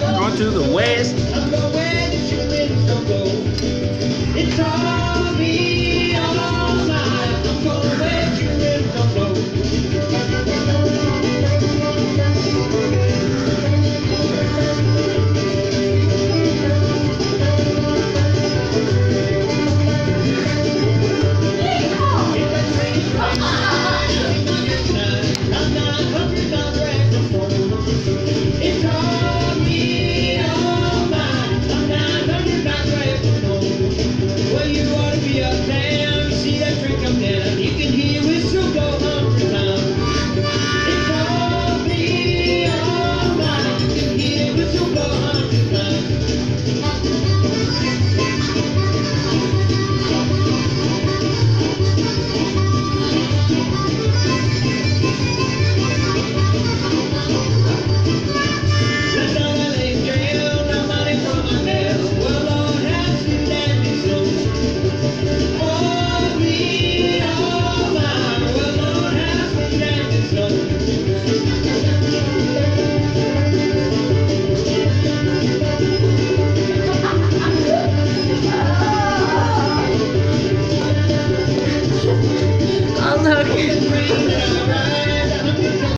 Going to the west.